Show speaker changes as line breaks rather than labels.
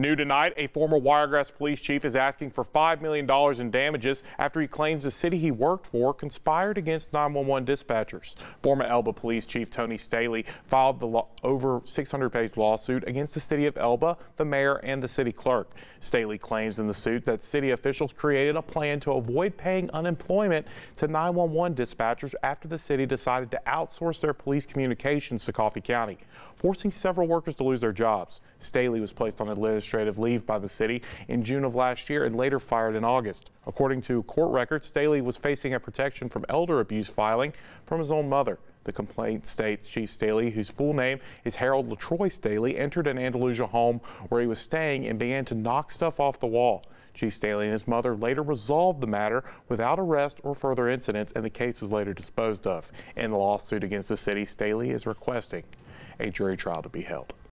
New tonight, a former Wiregrass police chief is asking for $5 million in damages after he claims the city he worked for conspired against 911 dispatchers. Former Elba police chief Tony Staley filed the over 600-page lawsuit against the city of Elba, the mayor, and the city clerk. Staley claims in the suit that city officials created a plan to avoid paying unemployment to 911 dispatchers after the city decided to outsource their police communications to Coffee County, forcing several workers to lose their jobs. Staley was placed on administrative leave by the city in June of last year and later fired in August. According to court records, Staley was facing a protection from elder abuse filing from his own mother. The complaint states Chief Staley, whose full name is Harold LaTroy Staley, entered an Andalusia home where he was staying and began to knock stuff off the wall. Chief Staley and his mother later resolved the matter without arrest or further incidents, and the case was later disposed of. In the lawsuit against the city, Staley is requesting a jury trial to be held.